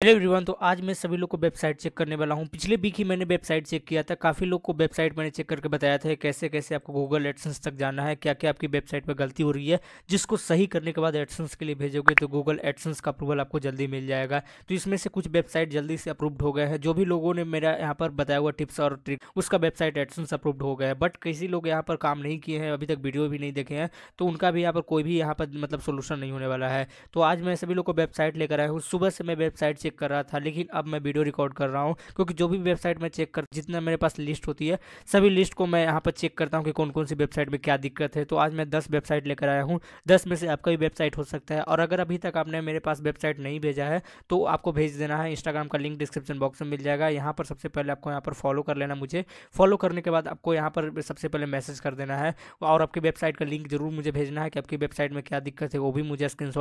Hello everyone तो आज मैं सभी लोग को वेबसाइट चेक करने वाला हूँ। पिछले वीक ही मैंने वेबसाइट चेक किया था। काफ़ी लोग को वेबसाइट मैंने चेक करके बताया था कैसे कैसे आपको गूगल एडसेंस तक जाना है क्या क्या आपकी वेबसाइट पर गलती हो रही है। जिसको सही करने के बाद एडसेंस के लिए भेजोगे तो गूगल एडसेंस का अप्रूवल आपको जल्दी मिल जाएगा। तो इसमें से कुछ वेबसाइट जल्दी से अप्रूव्ड हो गए हैं। जो भी लोगों ने मेरा यहाँ पर बताया हुआ टिप्स और ट्रिक उसका वेबसाइट एडसेंस अप्रूव्ड हो गया है। बट किसी लोग यहाँ पर काम नहीं किए हैं, अभी तक वीडियो भी नहीं देखे हैं तो उनका भी यहाँ पर कोई भी यहाँ पर मतलब सोल्यूशन नहीं होने वाला है। तो आज मैं सभी लोग को वेबसाइट लेकर आया हूँ। सुबह से मैं वेबसाइट चेक कर रहा था, लेकिन अब मैं वीडियो रिकॉर्ड कर रहा हूँ, क्योंकि जो भी वेबसाइट में चेक कर, जितना मेरे पास लिस्ट होती है, सभी लिस्ट को मैं यहाँ पर चेक करता हूँ कि कौन कौन सी वेबसाइट में क्या दिक्कत है। तो आज मैं दस वेबसाइट लेकर आया हूँ, दस में से आपका भी वेबसाइट हो सकता है, और अगर अभी तक आपने मेरे पास वेबसाइट नहीं भेजा है तो आपको भेज देना है इंस्टाग्राम का लिंक डिस्क्रिप्शन बॉक्स में मिल जाएगा। यहाँ पर सबसे पहले आपको यहाँ पर फॉलो कर लेना मुझे फॉलो करने के बाद आपको यहाँ पर सबसे पहले मैसेज कर देना है, और आपकी वेबसाइट का लिंक ज़रूर मुझे भेजना है कि आपकी वेबसाइट में क्या दिक्कत है, वो भी मुझे स्क्रीन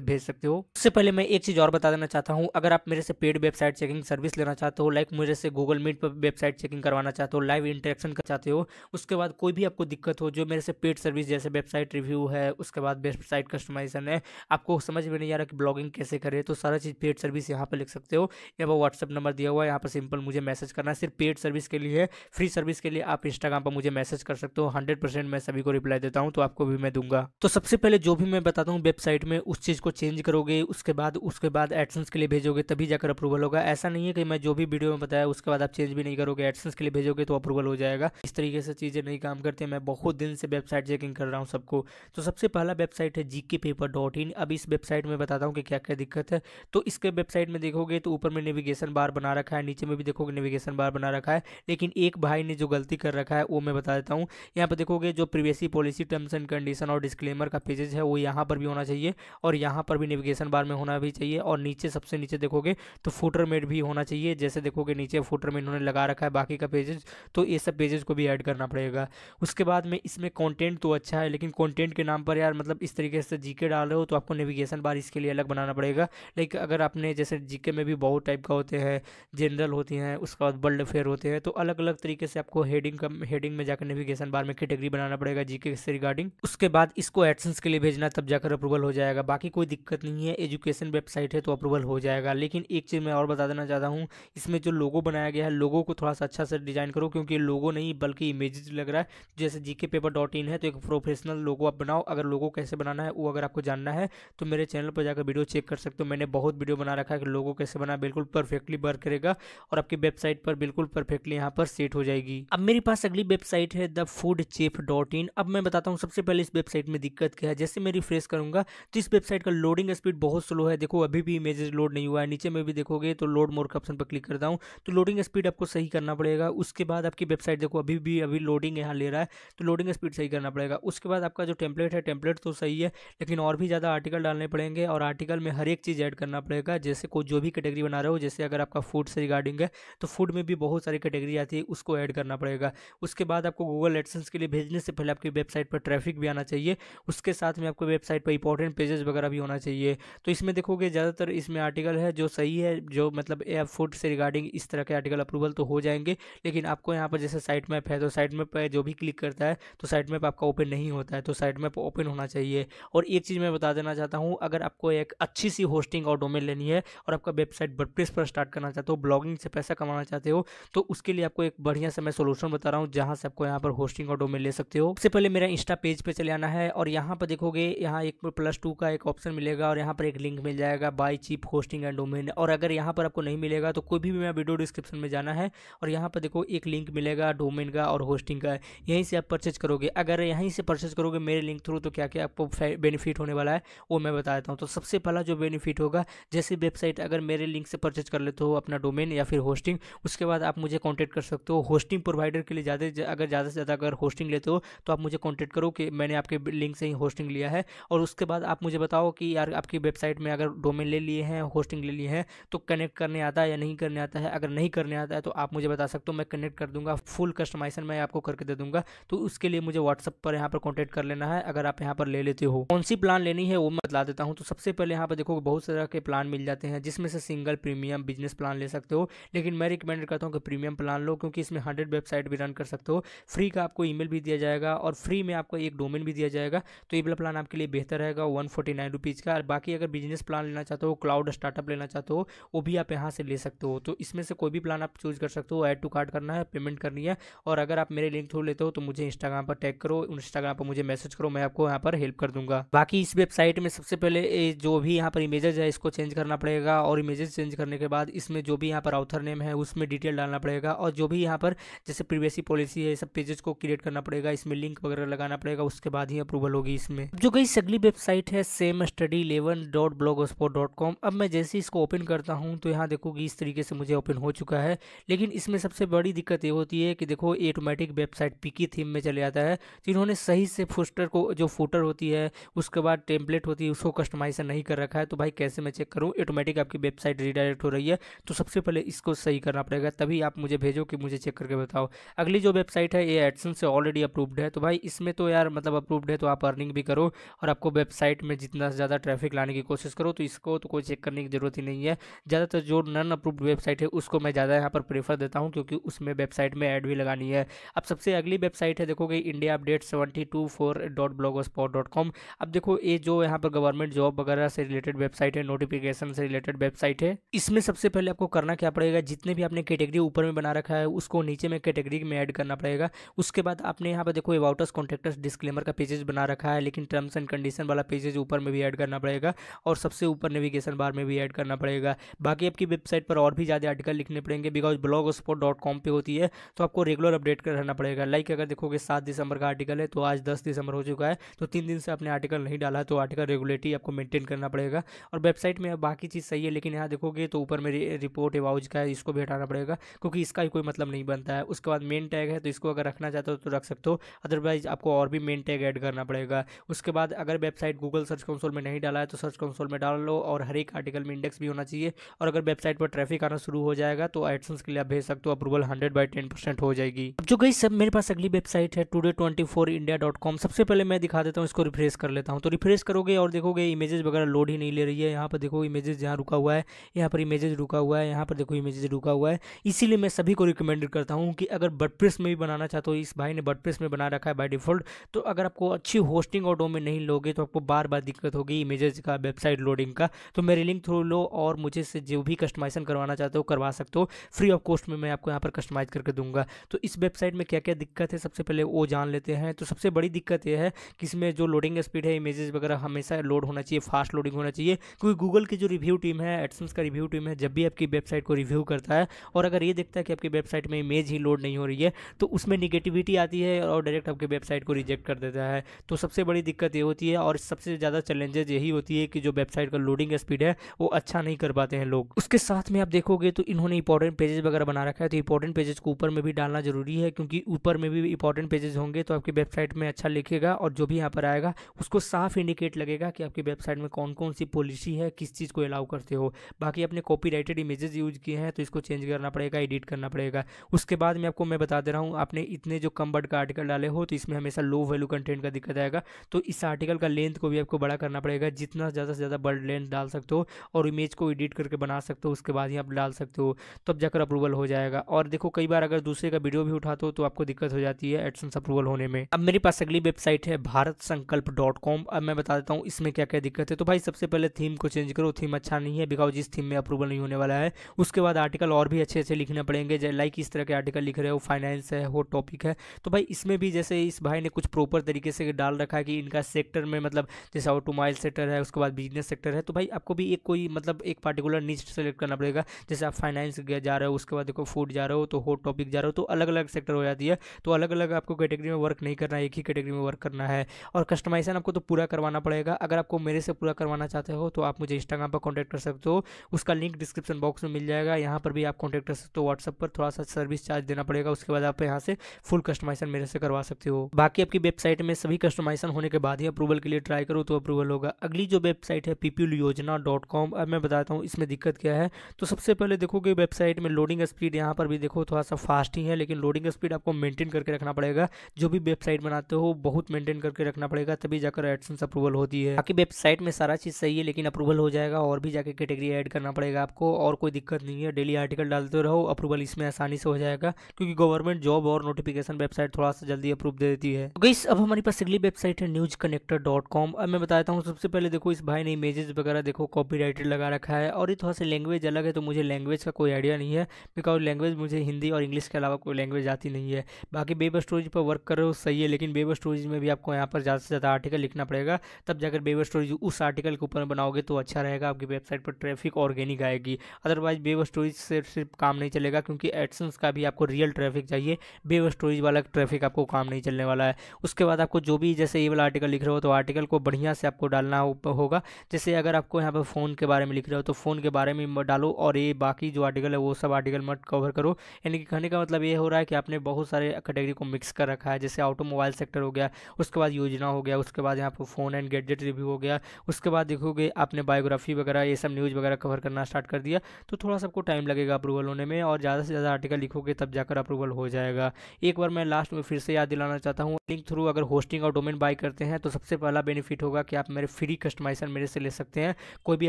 भेज सकते हो। उससे पहले मैं एक चीज़ और बता देना चाहता हूँ, अगर आप मेरे से पेड वेबसाइट चेकिंग सर्विस लेना चाहते हो लाइक मुझे से गूगल मीट पर वेबसाइट चेकिंग करवाना चाहते हो लाइव इंटरेक्शन कर चाहते हो, उसके बाद कोई भी आपको दिक्कत हो, जो मेरे से पेड सर्विस जैसे वेबसाइट रिव्यू है, उसके बाद वेबसाइट कस्टमाइजेशन है, आपको समझ में नहीं आ रहा कि ब्लॉगिंग कैसे करें तो सारा चीज़ पेड सर्विस यहाँ पर लिख सकते हो। यहाँ पर व्हाट्सअप नंबर दिया हुआ है, यहाँ पर सिंपल मुझे मैसेज करना है, सिर्फ़ पेड सर्विस के लिए फ्री सर्विस के लिए आप इंस्टाग्राम पर मुझे मैसेज कर सकते हो हंड्रेड परसेंट मैं सभी को रिप्लाई देता हूँ तो आपको भी मैं दूँगा। तो सबसे पहले जो भी मैं बताता हूँ वेबसाइट में, उस चीज़ को चेंज करोगे, उसके बाद उसके बाद एडसेंस के लिए भेजोगे तभी जाकर अप्रूवल होगा। ऐसा नहीं है कि मैं जो भी वीडियो में बताया, उसके बाद आप चेंज भी नहीं करोगे। एडसेंस के लिए भेजोगे तो अप्रूवल हो जाएगा। इस तरीके से चीज़ें नहीं काम करते। मैं बहुत दिन से वेबसाइट चेकिंग कर रहा हूँ सबको। तो सबसे पहला वेबसाइट है जी पेपर डॉट इन अब इस वेबसाइट में बताता हूँ कि क्या क्या दिक्कत है। तो इसके वेबसाइट में देखोगे तो ऊपर में नेविगेशन बार बना रखा है। नीचे में भी देखोगे नेविगेशन बार बना रखा है। लेकिन एक भाई ने जो गलती कर रखा है, वो मैं बता देता हूँ। यहाँ पर देखोगे जो privacy policy terms and condition और डिस्क्लेमर का पेजेज है, वो यहाँ पर भी होना चाहिए और यहाँ पर भी नेविगेशन बार में होना भी चाहिए और नीचे सबसे नीचे देखोगे तो फुटर मेड भी होना चाहिए। जैसे देखोगे नीचे फुटर में इन्होंने लगा रखा है, बाकी का पेजेस तो ये सब पेजेस को भी ऐड करना पड़ेगा। उसके बाद में इसमें कंटेंट तो अच्छा है, लेकिन कंटेंट के नाम पर यार मतलब इस तरीके से जीके डाल रहे हो तो आपको नेविगेशन बार इसके लिए अलग बनाना पड़ेगा। लाइक अगर आपने जैसे जीके में भी बहुत टाइप का होते हैं जनरल होती हैं, उसके बाद वर्ल्ड अफेयर होते हैं तो अलग अलग तरीके से आपको हेडिंग का हेडिंग में जाकर नेविगेशन बार में कैटेगरी बनाना पड़ेगा जीके से रिगार्डिंग उसके बाद इसको एडसेंस के लिए भेजना, तब जाकर अप्रूवल हो जाएगा। बाकी कोई दिक्कत नहीं है एजुकेशन वेबसाइट है तो अप्रूवल हो जाएगा। लेकिन एक चीज़ मैं और बता देना चाहता हूँ, इसमें जो लोगो बनाया गया है, लोगो को थोड़ा सा अच्छा से डिज़ाइन करो, क्योंकि लोगो नहीं, बल्कि इमेज लग रहा है। जैसे जीके पेपर डॉट इन है तो एक प्रोफेशनल लोगो आप बनाओ। अगर लोगो कैसे बनाना है, वो अगर आपको जानना है तो मेरे चैनल पर जाकर वीडियो चेक कर सकते हो। मैंने बहुत वीडियो बना रखा है कि लोगो कैसे बना बिल्कुल परफेक्टली वर्क करेगा और आपकी वेबसाइट पर बिल्कुल परफेक्टली यहाँ पर सेट हो जाएगी। अब मेरे पास अगली वेबसाइट है, the food chef dot in. अब मैं बताता हूँ, सबसे पहले इस वेबसाइट में दिक्कत क्या है। जैसे मैं रिफ्रेश करूँगा तो इस वेबसाइट का लोडिंग स्पीड बहुत स्लो है। देखो, अभी भी इमेजेस लोड नहीं हुआ है नीचे में भी देखोगे तो लोड मोर का ऑप्शन पर क्लिक करता हूँ। तो लोडिंग स्पीड आपको सही करना पड़ेगा। उसके बाद आपकी वेबसाइट देखो, अभी भी, अभी लोडिंग यहाँ ले रहा है तो लोडिंग स्पीड सही करना पड़ेगा। उसके बाद आपका जो टेम्पलेट है टेम्पलेट तो सही है, लेकिन और भी ज़्यादा आर्टिकल डालने पड़ेंगे और आर्टिकल में हर एक चीज़ ऐड करना पड़ेगा। जैसे कोई जो भी कैटेगरी बना रहे हो, जैसे अगर आपका फ़ूड से रिगार्डिंग है तो फ़ूड में भी बहुत सारी कैटेगरी आती है, उसको ऐड करना पड़ेगा। उसके बाद आपको गूगल एडसेंस के लिए भेजने से पहले आपकी वेबसाइट पर ट्रैफ़िक भी आना चाहिए। उसके साथ में आपको वेबसाइट पर इंपॉर्टेंट पेजेस वगैरह भी होना चाहिए। तो इसमें देखोगे ज़्यादातर इसमें आर्टिकल है जो सही है, जो मतलब फ़ूड से रिगार्डिंग इस तरह के आर्टिकल अप्रूवल तो हो जाएँगे, लेकिन आपको यहाँ पर जैसे साइट मैप है तो साइट मैप पर जो भी क्लिक करता है तो साइट मैप आपका ओपन नहीं होता है तो साइट मैप ओपन होना चाहिए। और एक चीज़ मैं बता देना चाहता हूँ, अगर आपको एक अच्छी सी होस्टिंग और डोमेन लेनी है, और आपका वेबसाइट वर्डप्रेस पर स्टार्ट करना चाहते हो ब्लॉगिंग से पैसा कमाना चाहते हो तो उसके लिए आपको एक बढ़िया से मैं सोल्यूशन बता रहा हूँ, जहाँ से आपको यहाँ पर होस्टिंग और डोमेन ले सकते हो। सबसे पहले मेरा इंस्टा पेज पे चले आना है, और यहाँ पर देखोगे, यहाँ एक प्लस टू का एक ऑप्शन मिलेगा, और यहाँ पर एक लिंक मिल जाएगा buy cheap hosting and domain और अगर यहाँ पर आपको नहीं मिलेगा तो कोई भी मैं वीडियो डिस्क्रिप्शन में जाना है, और यहाँ पर देखो एक लिंक मिलेगा, डोमेन का और होस्टिंग का, यहीं से आप परचेज करोगे। अगर यहीं से परचेज करोगे मेरे लिंक थ्रू तो क्या क्या आपको बेनिफिट होने वाला है, वो मैं बता देता हूँ। तो सबसे पहला जो बेनिफिट होगा, जैसे वेबसाइट अगर मेरे लिंक से परचेज कर लेते हो अपना डोमेन या फिर होस्टिंग, उसके बाद आप मुझे कॉन्टैक्ट कर सकते हो। होस्टिंग प्रोवाइडर के लिए ज़्यादा अगर ज़्यादा से ज़्यादा अगर होस्टिंग लेते हो तो आप मुझे कॉन्टैक्ट करो कि मैंने आपके लिंक से ही होस्टिंग लिया है, और उसके बाद आप मुझे बताओ कि यार आपकी वेबसाइट में अगर डोमेन ले लिए हैं, होस्टिंग ले लिए हैं तो कनेक्ट करने आता है या नहीं करने आता है? अगर नहीं करने आता है तो आप मुझे बता सकते हो, मैं कनेक्ट कर दूँगा फुल कस्टमाइजेशन मैं आपको करके दे दूँगा। तो उसके लिए मुझे व्हाट्सअप पर यहाँ पर कॉन्टैक्ट कर लेना है, अगर आप यहाँ पर ले लेते हो। कौन सी प्लान लेनी है, वो मैं बता देता हूँ। तो सबसे पहले यहाँ पर देखो, बहुत तरह के प्लान मिल जाते हैं, जिसमें से सिंगल प्रीमियम बिज़नेस प्लान ले सकते हो। लेकिन मैं रिकमेंड करता हूँ कि प्रीमियम प्लान लो, क्योंकि इसमें हंड्रेड वेबसाइट भी रन कर सकते हो। फ्री का आपको ईमेल भी दिया जाएगा और फ्री में आपको एक डोमेन भी दिया जाएगा। तो ये वाला प्लान आपके लिए बेहतर रहेगा वन फोर्टी नाइन रुपीज़ का। और बाकी अगर बिज़नेस प्लान लेना चाहते हो क्लाउड स्टार्टअप लेना लेना चाहते हो, वो भी आप यहाँ से ले सकते हो। तो इसमें से कोई भी प्लान आप चूज़ कर सकते हो ऐड टू कार्ड करना है पेमेंट करनी है और अगर आप मेरे लिंक थ्रू लेते हो तो मुझे इंस्टाग्राम पर टैग करो इंस्टाग्राम पर मुझे मैसेज करो, मैं आपको यहाँ पर हेल्प कर दूँगा। बाकी इस वेबसाइट में सबसे पहले जो भी यहाँ पर इमेजेस है, इसको चेंज करना पड़ेगा और इमेजेस चेंज करने के बाद इसमें जो भी यहाँ पर ऑथर नेम है, उसमें डिटेल डालना पड़ेगा और जो भी यहाँ पर जैसे प्रीवियसली पॉलिसी है सब पेजेस को क्रिएट करना पड़ेगा, इसमें लिंक वगैरह लगाना पड़ेगा, उसके बाद ही अप्रूवल होगी इसमें। जो गई अगली वेबसाइट है same study eleven dot blog spot dot com अब मैं जैसे इसको ओपन करता हूँ तो यहाँ देखो कि इस तरीके से मुझे ओपन हो चुका है। लेकिन इसमें सबसे बड़ी दिक्कत ये होती है कि देखो ये ऑटोमेटिक वेबसाइट पिकी थीम में चले जाता है तो इन्होंने सही से फुस्टर को, जो फुटर होती है, उसके बाद टेम्पलेट होती है, उसको कस्टमाइजन नहीं कर रखा है। तो भाई, कैसे मैं चेक करूँ? ऑटोमेटिक आपकी वेबसाइट रिडायरेक्ट हो रही है तो सबसे पहले इसको सही करना पड़ेगा, तभी आप मुझे भेजो कि मुझे चेक करके बताओ। अगली जो वेबसाइट है, ये एडसन से ऑलरेडी अप्रूव्ड है तो भाई, इसमें तो यार मतलब अप्रूव्ड है तो आप अर्निंग भी करो, और आपको वेबसाइट में जितना ज़्यादा ट्रैफ़िक लाने की कोशिश करो तो इसको तो कोई चेक करने की ज़रूरत ही नहीं है। ज़्यादातर जो नन अप्रूव्ड वेबसाइट है, उसको मैं ज़्यादा यहाँ पर प्रेफर देता हूँ, क्योंकि उसमें वेबसाइट में ऐड भी लगानी है। अब सबसे अगली वेबसाइट है, देखोगे India update seventy two four dot blog spot dot com अब देखो, ये जो यहाँ पर गवर्नमेंट जॉब वगैरह से रिलेटेड वेबसाइट है नोटिफिकेशन से रिलेटेड वेबसाइट है, इसमें सबसे पहले आपको करना क्या पड़ेगा? जितने भी आपने कैटेगरी ऊपर में बना रखा है, उसको नीचे में कैटेगरी में ऐड करना पड़ेगा। उसके बाद आपने यहाँ पर देखो वाउटर्स कॉन्टेक्टर्स डिस्क्लेमर का पेजेस बना रखा है, लेकिन टर्म्स एंड कंडीशन वाला पेजेज ऊपर में भी ऐड करना पड़ेगा, और सबसे ऊपर नेविगेशन बार में भी ऐड करना पड़ेगा। बाकी आपकी वेबसाइट पर और भी ज़्यादा आर्टिकल लिखने पड़ेंगे because blog spot dot com पर होती है तो आपको रेगुलर अपडेट कर रहना पड़ेगा। लाइक अगर देखोगे, सात दिसंबर का आर्टिकल है तो आज दस दिसंबर हो चुका है तो तीन दिन से आपने आर्टिकल नहीं डाला तो आर्टिकल रेगुलेटरी आपको मेंटेन करना पड़ेगा। और वेबसाइट में बाकी चीज़ सही है, लेकिन यहाँ देखोगे तो ऊपर में रिपोर्ट एवाउज का है, इसको भी हटाना पड़ेगा, क्योंकि इसका कोई मतलब नहीं बनता है। उसके बाद मेन टैग है तो इसको अगर रखना चाहते हो तो रख सकते हो अदरवाइज़ आपको और भी मेन टैग ऐड करना पड़ेगा। उसके बाद अगर वेबसाइट गूगल सर्च कंसोल में नहीं डाला है तो सर्च कंसोल में डाल लो, और हर एक आर्टिकल में इंडेक्स भी होना चाहिए। और अगर वेबसाइट पर ट्रैफ़िक आना शुरू हो जाएगा तो एडसेंस के लिए आप भेज सकते हो, approval hundred by ten percent हो जाएगी। जो गई सब, मेरे पास अगली वेबसाइट है, today twenty four India dot com. सबसे पहले मैं दिखा देता हूँ, इसको रिफ्रेश कर लेता हूँ। तो रिफ्रेश करोगे और देखोगे इमेजेस वगैरह लोड ही नहीं ले रही है। यहाँ पर देखो इमेजेस जहाँ रुका हुआ है, यहाँ पर इमेजेस रुका हुआ है, यहाँ पर देखो इमेजेस रुका हुआ है। इसीलिए मैं सभी को रिकमेंड करता हूँ कि अगर बटप्रेस में भी बनाना चाहते हो, इस भाई ने बटप्रेस में बना रखा है बाय डिफ़ॉल्ट तो अगर आपको अच्छी होस्टिंग और डोमेन नहीं लोगे तो आपको बार बार दिक्कत होगी इमेजेस का, वेबसाइट लोडिंग का। तो मेरे लिंक थ्रू लो और मुझे से जो भी कस्टमाइजेशन करवाना चाहते हो, करवा सकते हो। फ्री ऑफ़ कॉस्ट में मैं आपको यहाँ पर कस्टमाइज करके दूँगा। तो इस वेबसाइट में क्या क्या दिक्कत है, सबसे पहले वो जान लेते हैं। तो सबसे बड़ी दिक्कत यह है कि इसमें जो लोडिंग स्पीड है इमेजेस वगैरह हमेशा लोड होना चाहिए फास्ट लोडिंग होना चाहिए। क्योंकि गूगल की जो रिव्यू टीम है एडसन्स का रिव्यू टीम है, जब भी आपकी वेबसाइट को रिव्यू करता है और अगर ये देखता है कि आपकी वेबसाइट में इमेज ही लोड नहीं हो रही है तो उसमें निगेटिविटी आती है और डायरेक्ट आपकी वेबसाइट को रिजेक्ट कर देता है। तो सबसे बड़ी दिक्कत ये होती है और सबसे ज़्यादा चैलेंजेज यही होती है कि जो वेबसाइट का लोडिंग स्पीड है, वो अच्छा नहीं कर पाते हैं लोग। उसके साथ में आप देखोगे तो इन्होंने इंपॉर्टेंट पेजेस वगैरह बना रखा है तो इंपॉर्टेंट पेजेस को ऊपर में भी डालना ज़रूरी है, क्योंकि ऊपर में भी इंपॉर्टेंट पेजेस होंगे तो आपकी वेबसाइट में अच्छा लिखेगा और जो भी यहाँ पर आएगा, उसको साफ़ इंडिकेट लगेगा कि आपकी वेबसाइट में कौन कौन सी पॉलिसी है, किस चीज़ को अलाउ करते हो। बाकी अपने कॉपी राइटेड इमेजेस यूज़ किए हैं तो इसको चेंज करना पड़ेगा एडिट करना पड़ेगा। उसके बाद में आपको, मैं बता दे रहा हूँ, आपने इतने जो कम वर्ड का आर्टिकल डाले हो तो इसमें हमेशा लो वैल्यू कंटेंट का दिक्कत आएगा। तो इस आर्टिकल का लेंथ को भी आपको बड़ा करना पड़ेगा, जितना ज़्यादा से ज़्यादा बर्ड लेंथ डाल सकते हो, और इमेज को एडिट करके बना सकते हो, उसके बाद ही आप डाल सकते हो तब जाकर अप्रूवल हो जाएगा। और देखो, कई बार अगर दूसरे का वीडियो भी उठाते हो तो आपको दिक्कत हो जाती है एडसेंस अप्रूवल होने में। अब मेरे पास अगली वेबसाइट है भारत संकल्प डॉट कॉम अब मैं बता देता हूँ, इसमें क्या क्या दिक्कत है। तो भाई, सबसे पहले थीम को चेंज करो थीम अच्छा नहीं है बिकॉज़ इस थीम में अप्रूवल नहीं होने वाला है। उसके बाद आर्टिकल और भी अच्छे अच्छे लिखने पड़ेंगे लाइक इस तरह के आर्टिकल लिख रहे हो फाइनेंस है वो टॉपिक है। तो भाई, इसमें भी जैसे इस भाई ने कुछ प्रॉपर तरीके से डाल रखा है कि इनका सेक्टर में मतलब जैसे ऑटोमोबाइल सेक्टर है, उसके बाद बिज़नेस सेक्टर है। तो भाई, आपको भी एक कोई मतलब एक पार्टिकुलर नीच सेलेक्ट करना पड़ेगा। जैसे आप फाइनेंस जा रहे हो, उसके बाद देखो फ़ूड जा रहे हो तो हॉट टॉपिक जा रहे हो तो अलग अलग सेक्टर हो जाती है। तो अलग अलग आपको कैटेगरी में वर्क नहीं करना है, एक ही कैटेगरी में वर्क करना है। और कस्टमाइजेशन आपको तो पूरा करवाना पड़ेगा। अगर आपको मेरे से पूरा करवाना चाहते हो तो आप मुझे इंस्टाग्राम पर कॉन्टैक्ट कर सकते हो। उसका लिंक डिस्क्रिप्शन बॉक्स में मिल जाएगा। यहाँ पर भी आप कॉन्टैक्ट कर सकते हो व्हाट्सअप पर। थोड़ा सा सर्विस चार्ज देना पड़ेगा। उसके बाद आप यहाँ से फुल कस्टमाइजेशन मेरे से करवा सकते हो। बाकी आपकी वेबसाइट में सभी कस्टमाइजेशन होने के बाद ही अप्रूवल के लिए ट्राई करो तो अप्रूवल होगा। अगली जो वेबसाइट है पीपीएल योजना डॉट कॉम अब मैं बताता हूँ, इसमें दिक्कत क्या है? तो सबसे पहले देखोगे वेबसाइट में लोडिंग स्पीड यहाँ पर भी देखो थोड़ा सा फास्ट ही है, लेकिन लोडिंग स्पीड आपको मेंटेन करके रखना पड़ेगा। जो भी वेबसाइट बनाते हो, बहुत मेंटेन करके रखना पड़ेगा, तभी जाकर एडसेंस अप्रूवल होती है। बाकी वेबसाइट में सारा चीज़ सही है, लेकिन अप्रूवल हो जाएगा, और भी जाके कैटेगरी ऐड करना पड़ेगा आपको, और कोई दिक्कत नहीं है। डेली आर्टिकल डालते रहो अप्रूवल इसमें आसानी से हो जाएगा, क्योंकि गवर्नमेंट जॉब और नोटिफिकेशन वेबसाइट थोड़ा सा जल्दी अप्रूव दे देती है। गई अब हमारे पास अगली वेबसाइट है न्यूज़ कनेक्टर डॉट कॉम अब मैं बताता हूँ, सबसे पहले देखो इस भाई ने इमेजेस वगैरह देखो कॉपी लगा रखा है और ये थोड़ा सा लैंग्वेज अलग है तो मुझे लैंग्वेज का कोई आइडिया नहीं है बिकॉज़ लैंग्वेज मुझे हिंदी और इंग्लिश के अलावा कोई लैंग्वेज आती नहीं है। बाकी वेब स्टोरेज पर वर्क कर रहे हो सही है, लेकिन वेब स्टोरेज में भी आपको यहाँ पर ज़्यादा से ज़्यादा आर्टिकल लिखना पड़ेगा। तब जाकर वेब स्टोरेज उस आर्टिकल के ऊपर बनाओगे तो अच्छा रहेगा, आपकी वेबसाइट पर ट्रैफ़िक ऑर्गेनिक आएगी। अदरवाइज़ वेब स्टोरेज से सिर्फ़ काम नहीं चलेगा, क्योंकि एडसन्स का भी आपको रियल ट्रैफ़िक चाहिए। वेब स्टोरेज वाला ट्रैफ़िक आपको काम नहीं चलने वाला है। उसके बाद आपको जो भी जैसे ये वाला आर्टिकल लिख रहे हो तो आर्टिकल को बढ़िया से आपको डालना होगा। जैसे अगर आपको यहाँ पर फ़ोन के बारे में लिख रहे हो तो फ़ोन के बारे में डालो और ये बाकी जो आर्टिकल है वो सब आर्टिकल मत कवर करो। यानी कि कहने का मतलब ये हो रहा है कि आपने बहुत सारे कैटेगरी को मिक्स कर रखा है, जैसे ऑटोमोबाइल सेक्टर हो गया, उसके बाद योजना हो गया, उसके बाद यहाँ पर फ़ोन एंड गैजेट रिव्यू हो गया, उसके बाद देखोगे आपने बायोग्राफी वगैरह, ये सब न्यूज़ वगैरह कवर करना स्टार्ट कर दिया तो थोड़ा सबको टाइम लगेगा अप्रूवल होने में और ज़्यादा से ज़्यादा आर्टिकल लिखोगे तब जाकर अप्रूवल हो जाएगा। एक बार मैं लास्ट में फिर से याद दिलाना चाहता हूँ लिंक थ्रू अगर होस्टिंग और डोमेन बाय करते हैं तो सबसे पहला बेनिफिट होगा कि आप मेरे फ्री कस्टमाइजर मेरे से ले सकते हैं, कोई भी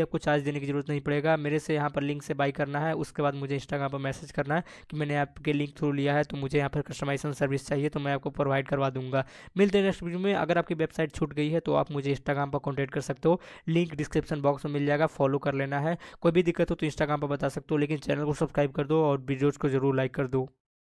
आपको चार्ज देने की ज़रूरत नहीं पड़ेगा। मेरे से यहाँ पर लिंक से बाई करना है, उसके बाद मुझे इंस्टाग्राम पर मैसेज करना है कि मैंने आपके लिंक थ्रू लिया है तो मुझे यहाँ पर कस्टमाइजेशन सर्विस चाहिए तो मैं आपको प्रोवाइड करवा दूँगा। मिलते हैं नेक्स्ट वीडियो में। अगर आपकी वेबसाइट छूट गई है तो आप मुझे इंस्टाग्राम पर कॉन्टैक्ट कर सकते हो। लिंक डिस्क्रिप्शन बॉक्स में मिल जाएगा फॉलो कर लेना है। कोई भी दिक्कत हो तो इंस्टाग्राम पर बता सकते हो, लेकिन चैनल को सब्सक्राइब कर दो और वीडियोज़ को ज़रूर लाइक कर दो।